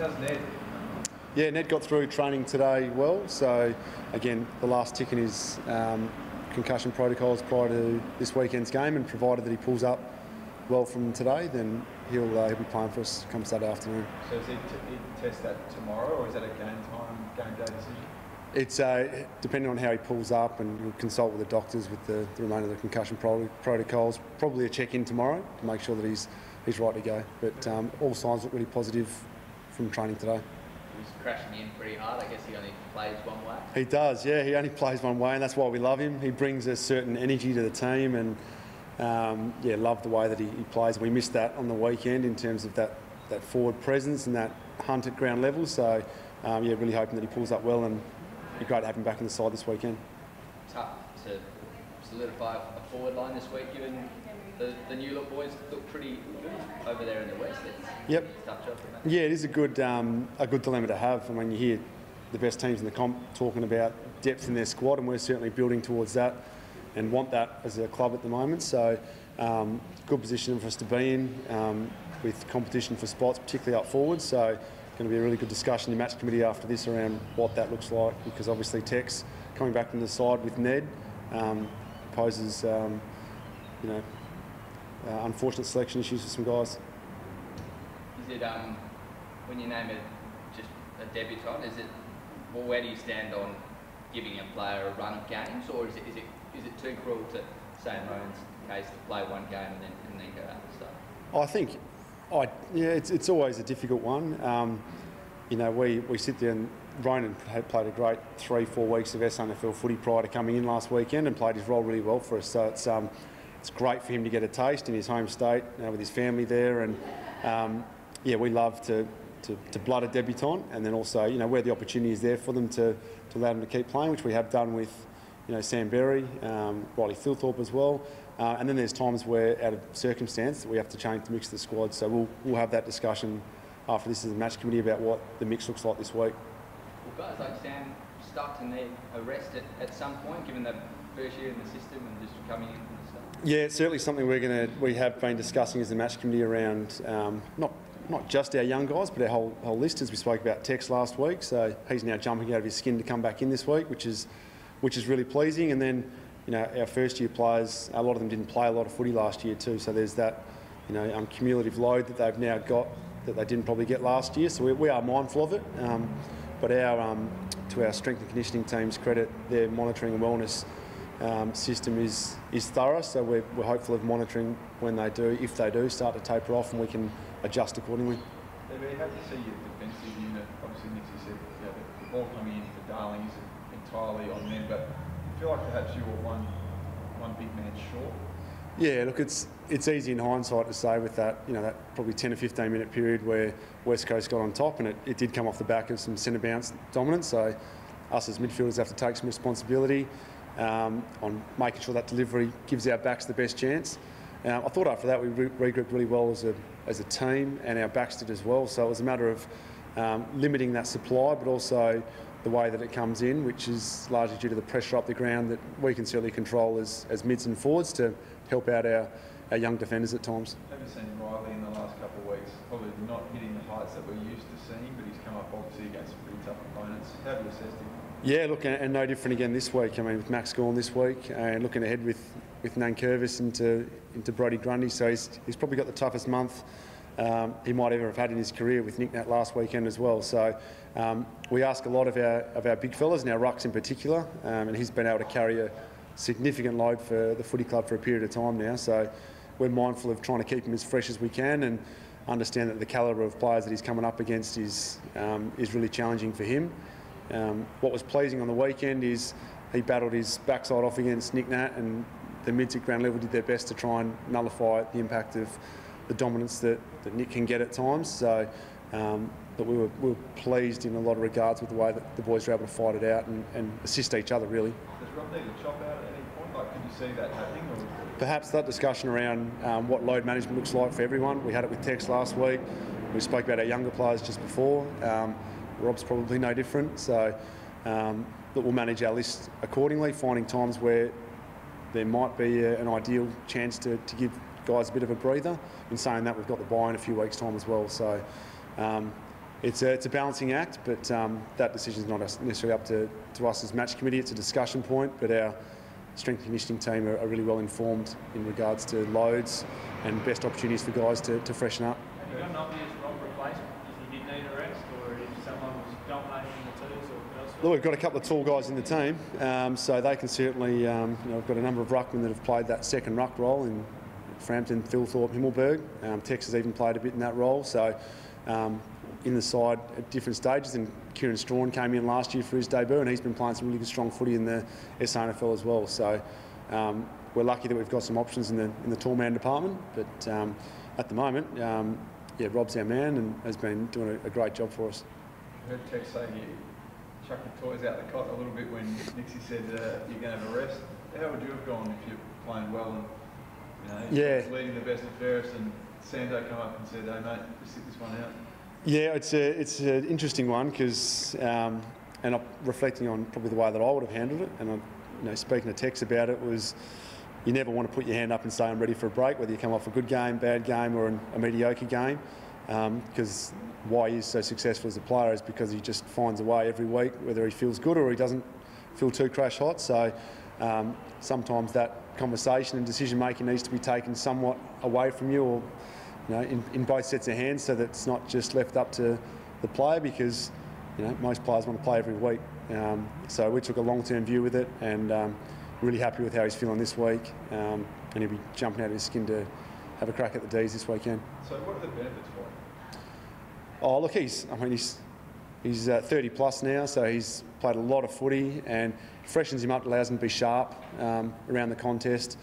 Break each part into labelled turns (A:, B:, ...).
A: How's Ned?
B: Yeah, Ned got through training today well. So, again, the last tick in his um, concussion protocols prior to this weekend's game, and provided that he pulls up well from today, then he'll, uh, he'll be playing for us come Saturday afternoon.
A: So is he, he test that tomorrow, or is that a game time, game day decision?
B: It's uh, depending on how he pulls up, and we'll consult with the doctors with the, the remainder of the concussion pro- protocols. Probably a check in tomorrow to make sure that he's he's right to go. But um, all signs look really positive from training today.
C: He was crashing in pretty hard. I guess he only plays one way.
B: He does, yeah. He only plays one way, and that's why we love him. He brings a certain energy to the team, and um, yeah, love the way that he, he plays. We missed that on the weekend in terms of that, that forward presence and that hunt at ground level. So um, yeah, really hoping that he pulls up well, and it'd be great to have him back in the side this weekend.
C: Tough to solidify a forward line this week, given the, the new look boys look pretty good over there in the west. It's
B: Yep.
C: tough job for them.
B: Yeah, it is a good um, a good dilemma to have. I mean, you hear the best teams in the comp talking about depth in their squad, and we're certainly building towards that and want that as a club at the moment. So, um, good position for us to be in um, with competition for spots, particularly up forward. So, going to be a really good discussion in the match committee after this around what that looks like, because obviously Tex coming back from the side with Ned um, poses, um, you know, uh, unfortunate selection issues for some guys.
C: Is it um, when you name it just a debutant? Is it well, where do you stand on giving a player a run of games, or is it is it is it too cruel to say in Ronin's case to play one game and then and then go out and start?
B: I think, I yeah, it's, it's always a difficult one. Um, you know, we, we sit there and Ronin had played a great three, four weeks of SANFL footy prior to coming in last weekend and played his role really well for us. So it's um, it's great for him to get a taste in his home state know, with his family there, and um, yeah, we love to, to, to blood a debutant, and then also you know where the opportunity is there for them to, to allow them to keep playing, which we have done with you know Sam Berry, um, Riley Thilthorpe as well. Uh, and then there's times where, out of circumstance, we have to change the mix of the squad. So we'll, we'll have that discussion after this is the match committee about what the mix looks like this week.
C: Well, guys like Sam stuck to need a rest at, some point, given the first year in the system and just coming in.
B: Yeah, it's certainly something we're going to we have been discussing as the match committee around um, not not just our young guys, but our whole whole list. As we spoke about Tex last week, so he's now jumping out of his skin to come back in this week, which is which is really pleasing. And then you know our first year players, a lot of them didn't play a lot of footy last year too, so there's that you know um, cumulative load that they've now got that they didn't probably get last year. So we, we are mindful of it. Um, but our um, to our strength and conditioning team's credit, their monitoring and wellness um, system is is thorough. So we're, we're hopeful of monitoring when they do, if they do, start to taper off, and we can adjust accordingly.
A: DB, how do you see your defensive unit? Obviously, Nixie said you know, the, the ball coming in for Darling is entirely on them, but I feel like perhaps you were one one big man short.
B: Yeah, look, it's it's easy in hindsight to say with that, you know, that probably 10 or 15 minute period where West Coast got on top, and it, it did come off the back of some centre bounce dominance. So us as midfielders have to take some responsibility um, on making sure that delivery gives our backs the best chance. Um, I thought after that we re- regrouped really well as a, as a team, and our backs did as well. So it was a matter of um, limiting that supply, but also the way that it comes in, which is largely due to the pressure up the ground that we can certainly control as, as mids and forwards to help out our, our young defenders at times.
A: Haven't seen Riley in the last couple of weeks. Probably not hitting the heights that we're used to seeing, but he's come up obviously against some pretty tough opponents. How do you assess him?
B: Yeah, look, and, no different again this week. I mean, with Max Gawn this week, and looking ahead with with Nankervis into into Brodie Grundy, so he's, he's probably got the toughest month um, he might ever have had in his career with Nick Nat last weekend as well. So um, we ask a lot of our of our big fellas, and our rucks in particular, um, and he's been able to carry a significant load for the footy club for a period of time now. So we're mindful of trying to keep him as fresh as we can and understand that the calibre of players that he's coming up against is um, is really challenging for him. Um, what was pleasing on the weekend is he battled his backside off against Nick Nat, and the mids at ground level did their best to try and nullify the impact of the dominance that, that Nick can get at times. So, um, but we were, we were pleased in a lot of regards with the way that the boys were able to fight it out and, and assist each other, really.
A: Does Rob need to chop out at any point? Like, could you see that happening? Or?
B: Perhaps that discussion around um, what load management looks like for everyone. We had it with Tex last week. We spoke about our younger players just before. Um, Rob's probably no different. So, um, but we'll manage our list accordingly, finding times where there might be a, an ideal chance to, to give guys a bit of a breather. In saying that, we've got the bye in a few weeks' time as well. So, um, it's a, it's a balancing act, but um, that decision is not necessarily up to, to us as match committee. It's a discussion point, but our strength conditioning team are, are really well informed in regards to loads and best opportunities for guys to, to freshen up.
D: Have you got an obvious Rob replacement if he did need a rest, or if someone was dominating the twos or elsewhere?
B: Look, we've got a couple of tall guys in the team, um, so they can certainly. Um, you know, we've got a number of ruckmen that have played that second ruck role in Frampton, Thilthorpe, Himmelberg. Um, Tex has even played a bit in that role. So, um, in the side at different stages, and Kieran Strachan came in last year for his debut, and he's been playing some really good, strong footy in the SANFL as well. So, um, we're lucky that we've got some options in the in the tall man department. But um, at the moment, yeah, Rob's our man and has been doing a, a great job for us.
A: I heard Tex say chucked the toys out the cot a little bit when Nixie said uh, you're going to have a rest. How would you have gone if you're playing well and you know,
B: Yeah.
A: leading the best and fairest and Sando come up and said, hey mate, just sit this one out?
B: Yeah, it's a it's an interesting one because, um, and I'm reflecting on probably the way that I would have handled it, and I'm, you know, speaking to Tex about it was, you never want to put your hand up and say I'm ready for a break, whether you come off a good game, bad game, or an, a mediocre game, because why he's so successful as a player is because he just finds a way every week, whether he feels good or he doesn't feel too crash hot. So um, sometimes that conversation and decision making needs to be taken somewhat away from you, or you know, in, in both sets of hands, so that it's not just left up to the player because you know most players want to play every week. Um, so we took a long-term view with it, and um, really happy with how he's feeling this week, um, and he'll be jumping out of his skin to have a crack at the D's this weekend.
A: So what are the benefits for him?
B: Oh, look, he's. I mean, he's he's uh, 30 plus now, so he's played a lot of footy and freshens him up, allows him to be sharp um, around the contest.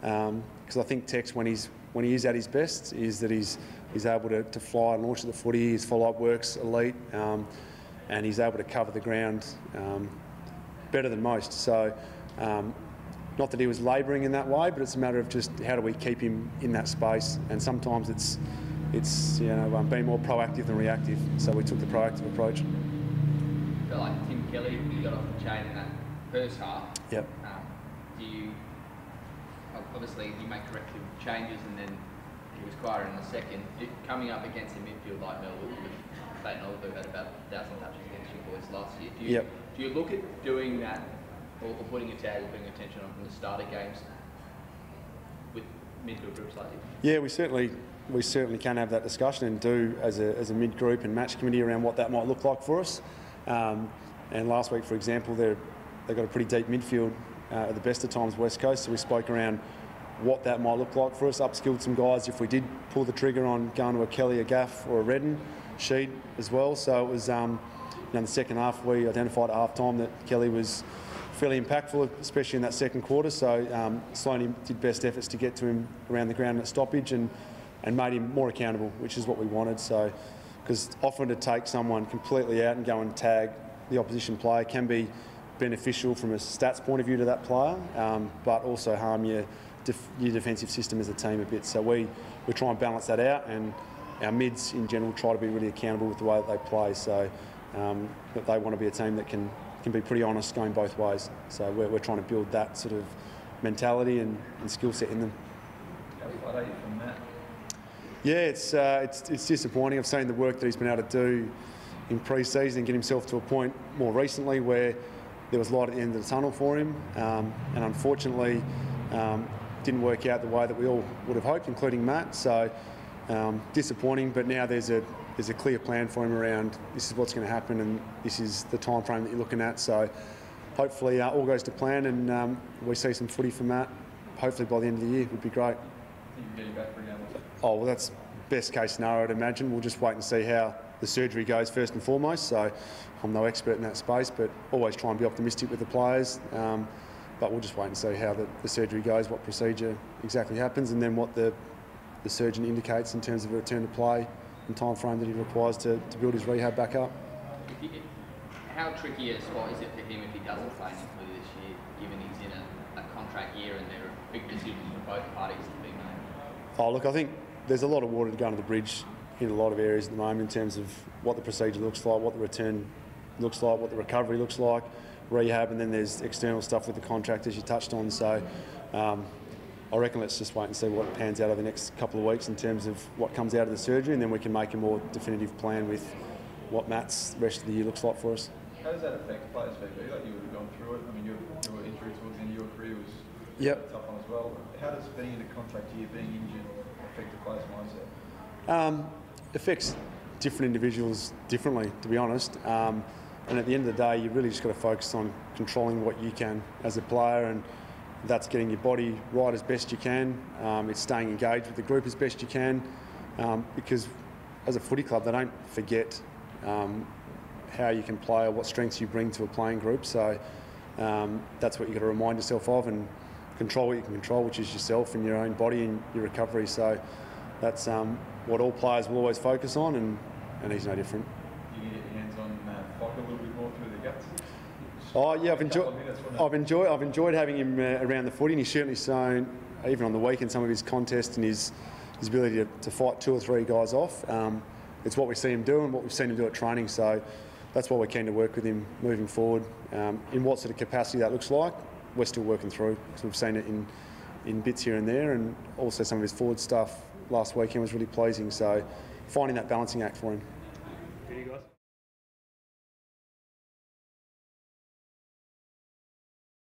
B: Because I think Tex, when he's when he is at his best, is that he's he's able to, to fly and launch at the footy. His follow-up works elite, um, and he's able to cover the ground um, better than most. So. Um, not that he was labouring in that way, but it's a matter of just how do we keep him in that space. And sometimes it's it's you know um, being more proactive than reactive. So we took the proactive approach.
C: I feel like Tim Kelly got off the chain in that first half.
B: Yep.
C: Um, do you obviously you make corrective changes and then he was quieter in the second. Coming up against a midfield like Melwood, Clayton Oliver had about a thousand touches against you boys last year. Do you,
B: Yep.
C: do you look at doing that or, or putting a tag or putting attention on from the start of games with midfield groups like you?
B: Yeah, we certainly we certainly can have that discussion and do as a, as a mid group and match committee around what that might look like for us. Um, and last week, for example, they they got a pretty deep midfield uh, at the best of times West Coast, so we spoke around what that might look like for us. Upskilled some guys if we did pull the trigger on going to a Kelly, a Gaff, or a Redden sheet as well. So it was. Um, you know, in the second half, we identified at half time that Kelly was fairly impactful, especially in that second quarter. So um, did best efforts to get to him around the ground at stoppage and, and made him more accountable, which is what we wanted. So, because often to take someone completely out and go and tag the opposition player can be beneficial from a stats point of view to that player, um, but also harm your, def- your defensive system as a team a bit. So we, we try and balance that out and our mids in general try to be really accountable with the way that they play. So um, that they want to be a team that can can be pretty honest going both ways. So we're, we're trying to build that sort of mentality and, and skill set in them.
A: How far are you from that?
B: Yeah, it's, uh, it's it's disappointing. I've seen the work that he's been able to do in pre-season and get himself to a point more recently where there was light at the end of the tunnel for him, um, and unfortunately um, didn't work out the way that we all would have hoped, including Matt. So um, disappointing, but now there's a there's a clear plan for him around this is what's going to happen and this is the time frame that you're looking at. So hopefully uh, all goes to plan and um, we see some footy from Matt. Hopefully by the end of the year would be great.
A: I think you can get him back for again.
B: Oh, well, that's best case scenario, I'd imagine. We'll just wait and see how the surgery goes first and foremost. So I'm no expert in that space, but always try and be optimistic with the players. Um, but we'll just wait and see how the, the surgery goes, what procedure exactly happens, and then what the, the surgeon indicates in terms of a return to play and time frame that he requires to, to build his rehab back up.
C: He, how tricky a spot is it for him if he doesn't play Nickley this year, given he's in a, a contract year and there are big decisions for both parties to be made?
B: Oh, look, I think there's a lot of water to go under the bridge in a lot of areas at the moment in terms of what the procedure looks like, what the return looks like, what the recovery looks like, rehab, and then there's external stuff with the contractors you touched on. So um, I reckon let's just wait and see what pans out over the next couple of weeks in terms of what comes out of the surgery, and then we can make a more definitive plan with what Matt's rest of the year looks like for us.
A: How does that affect players'? Like you would have gone through it. I mean, your, your injury towards the end of your career was
B: Yep.
A: tough one as well. How does being in a contract year, being injured, affect the player's mindset?
B: Um, affects different individuals differently, to be honest. Um, and at the end of the day, you really just got to focus on controlling what you can as a player, and that's getting your body right as best you can. Um, it's staying engaged with the group as best you can, um, because as a footy club, they don't forget um, how you can play or what strengths you bring to a playing group. So um, that's what you've got to remind yourself of and control what you can control, which is yourself and your own body and your recovery. So that's um, what all players will always focus on, and, and he's no different.
A: You can get your hands on uh, Fock a little bit more through the guts.
B: Oh yeah, I've enjoyed.
A: of minutes, wasn't it?
B: I've enjoyed. I've enjoyed having him uh, around the footy, and he's certainly shown, even on the weekend, some of his contests and his his ability to, to fight two or three guys off. Um, it's what we see him do and what we've seen him do at training. So that's why we're keen to work with him moving forward. Um, in what sort of capacity that looks like, we're still working through. So we've seen it in in bits here and there, and also some of his forward stuff last weekend was really pleasing. So finding that balancing act for him.